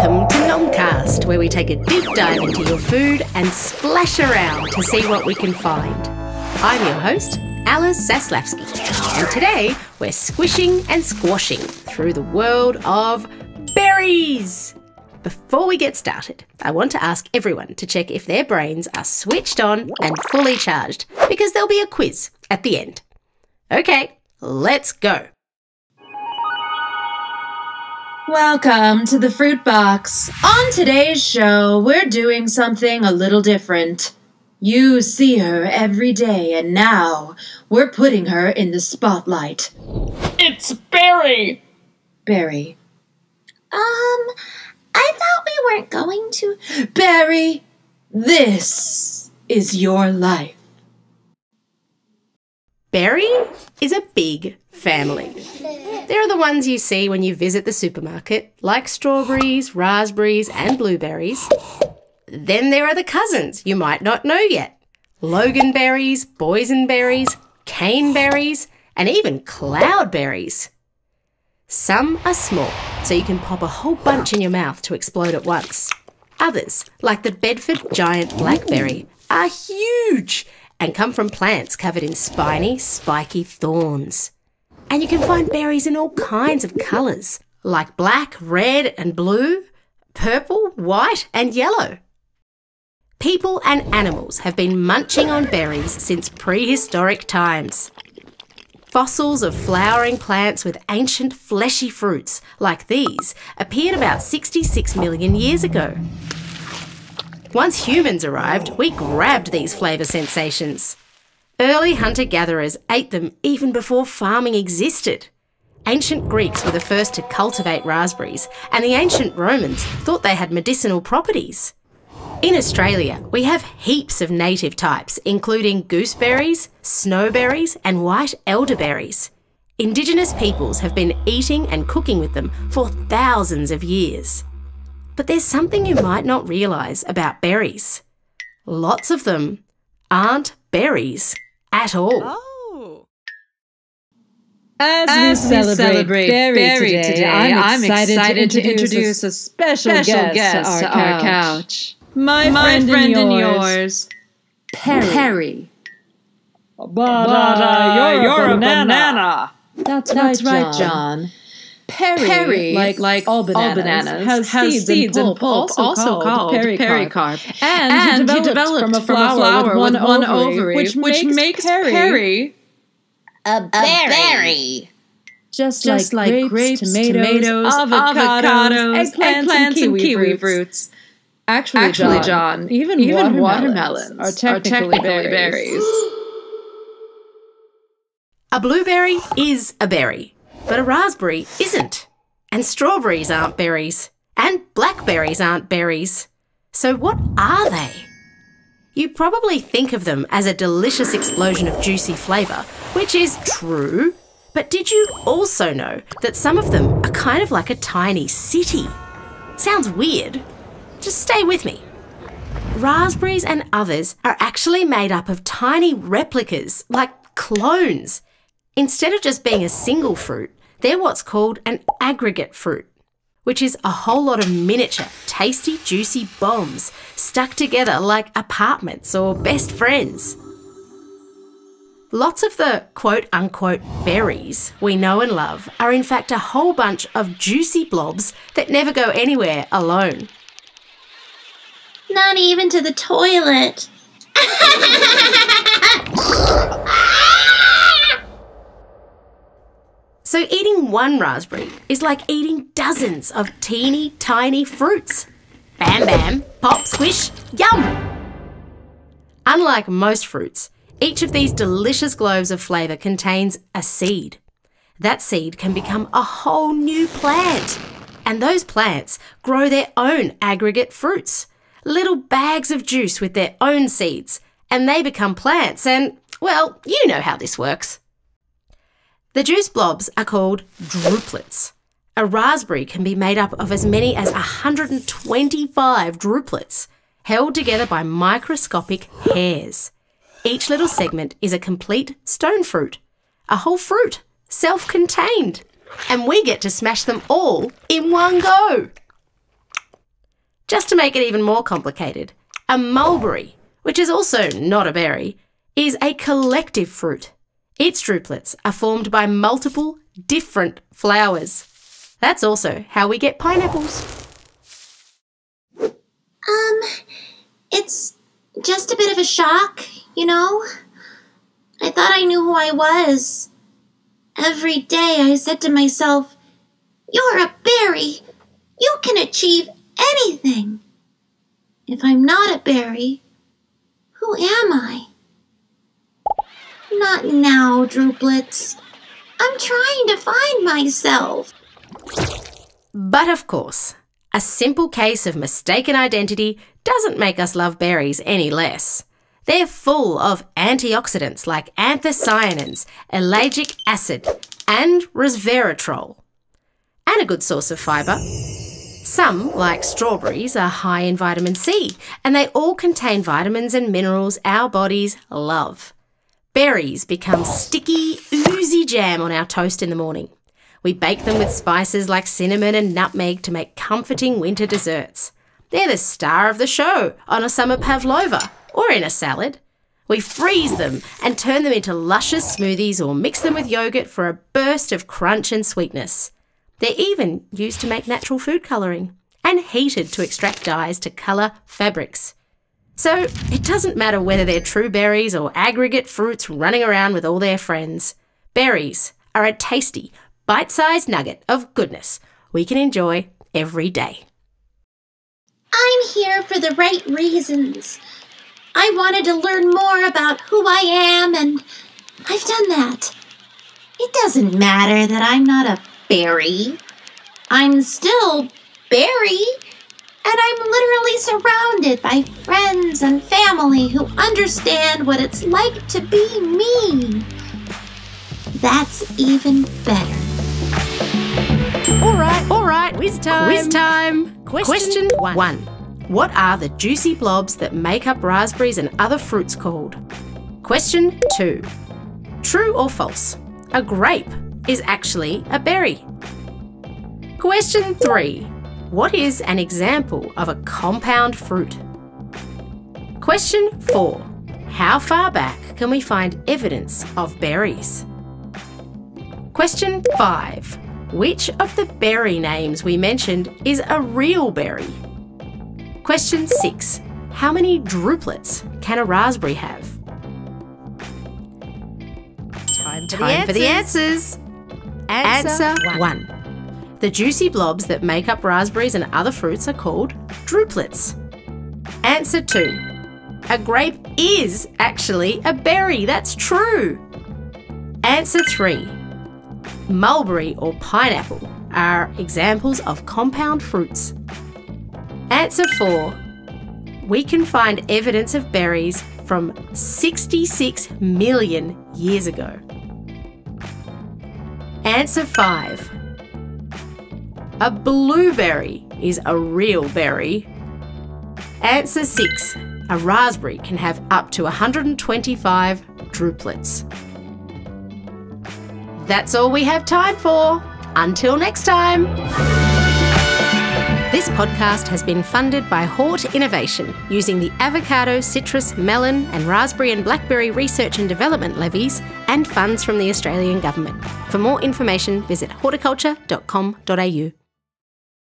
Welcome to Nomcast, where we take a deep dive into your food and splash around to see what we can find. I'm your host, Alice Zaslavsky, and today we're squishing and squashing through the world of berries. Before we get started, I want to ask everyone to check if their brains are switched on and fully charged, because there'll be a quiz at the end. Okay, let's go. Welcome to the Fruit Box. On today's show, we're doing something a little different. You see her every day, and now we're putting her in the spotlight. It's Barry! Barry. Um, I thought we weren't going to. Barry, this is your life. Barry is a big family. They're the ones you see when you visit the supermarket, like strawberries, raspberries, and blueberries. Then there are the cousins you might not know yet loganberries, boysenberries, caneberries, and even cloudberries. Some are small, so you can pop a whole bunch in your mouth to explode at once. Others, like the Bedford giant blackberry, are huge and come from plants covered in spiny, spiky thorns. And you can find berries in all kinds of colours, like black, red, and blue, purple, white, and yellow. People and animals have been munching on berries since prehistoric times. Fossils of flowering plants with ancient fleshy fruits, like these, appeared about 66 million years ago. Once humans arrived, we grabbed these flavour sensations. Early hunter gatherers ate them even before farming existed. Ancient Greeks were the first to cultivate raspberries, and the ancient Romans thought they had medicinal properties. In Australia, we have heaps of native types, including gooseberries, snowberries, and white elderberries. Indigenous peoples have been eating and cooking with them for thousands of years. But there's something you might not realise about berries. Lots of them aren't berries at all. Oh. As, As we we celebrate, celebrate Berry, Berry today, today, I'm I'm excited, excited to to introduce, introduce a special, Special guest, to our, couch. My, My friend, friend and and yours, yours, Perry. Perry. But, uh, you're, a banana. That's, That's right, right, John. John. Perry, Perry, like, like all bananas, all bananas, has, has seeds, seeds and and pulp, pulp, also called pericarp. pericarp. And, And he he developed, developed from a flower, with one, ovary, which, which makes, makes Perry, Perry A berry. just, just like, like grapes, grapes, tomatoes, tomatoes, avocados, avocados, eggplants, and kiwi, fruits. Actually, Actually, John, John, even, even watermelons, watermelons are technically, berries. A blueberry is a berry, but a raspberry isn't. And strawberries aren't berries. And blackberries aren't berries. So what are they? You probably think of them as a delicious explosion of juicy flavour, which is true. But did you also know that some of them are kind of like a tiny city? Sounds weird. Just stay with me. Raspberries and others are actually made up of tiny replicas, like clones. Instead of just being a single fruit, they're what's called an aggregate fruit, which is a whole lot of miniature, tasty, juicy bombs stuck together like apartments or best friends. Lots of the quote unquote berries we know and love are in fact a whole bunch of juicy blobs that never go anywhere alone. Not even to the toilet. So, eating one raspberry is like eating dozens of teeny tiny fruits. Bam bam, pop, squish, yum! Unlike most fruits, each of these delicious globes of flavour contains a seed. That seed can become a whole new plant. And those plants grow their own aggregate fruits, little bags of juice with their own seeds, and they become plants. And, well, you know how this works. The juice blobs are called drupelets. A raspberry can be made up of as many as 125 drupelets, held together by microscopic hairs. Each little segment is a complete stone fruit, a whole fruit, self contained. And we get to smash them all in one go. Just to make it even more complicated, a mulberry, which is also not a berry, is a collective fruit. Its drupelets are formed by multiple different flowers. That's also how we get pineapples. Um, it's just a bit of a shock, you know? I thought I knew who I was. Every day I said to myself, You're a berry. You can achieve anything. If I'm not a berry, who am I? Not now, Drupelets. I'm trying to find myself. But of course, a simple case of mistaken identity doesn't make us love berries any less. They're full of antioxidants like anthocyanins, ellagic acid, and resveratrol. And a good source of fibre. Some, like strawberries, are high in vitamin C, and they all contain vitamins and minerals our bodies love. Berries become sticky, oozy jam on our toast in the morning. We bake them with spices like cinnamon and nutmeg to make comforting winter desserts. They're the star of the show on a summer pavlova or in a salad. We freeze them and turn them into luscious smoothies or mix them with yogurt for a burst of crunch and sweetness. They're even used to make natural food colouring and heated to extract dyes to colour fabrics. So it doesn't matter whether they're true berries or aggregate fruits running around with all their friends. Berries are a tasty, bite sized nugget of goodness we can enjoy every day. I'm here for the right reasons. I wanted to learn more about who I am, and I've done that. It doesn't matter that I'm not a berry. I'm still berry, and I'm surrounded by friends and family who understand what it's like to be me. That's even better. All right, all right, quiz time. Quiz time. Question, Question one. one. What are the juicy blobs that make up raspberries and other fruits called? Question two. True or false? A grape is actually a berry. Question three. What is an example of a compound fruit? Question four. How far back can we find evidence of berries? Question five. Which of the berry names we mentioned is a real berry? Question 6. How many drupelets can a raspberry have? Time for, Time the, for the answers. Answer, Answer 1. The juicy blobs that make up raspberries and other fruits are called drupelets. Answer 2. A grape is actually a berry. That's true. Answer 3. Mulberry or pineapple are examples of compound fruits. Answer 4. We can find evidence of berries from 66 million years ago. Answer 5. A blueberry is a real berry. Answer 6. A raspberry can have up to 125 drupelets. That's all we have time for. Until next time. This podcast has been funded by Hort Innovation using the avocado, citrus, melon, and raspberry and blackberry research and development levies and funds from the Australian Government. For more information, visit horticulture.com.au.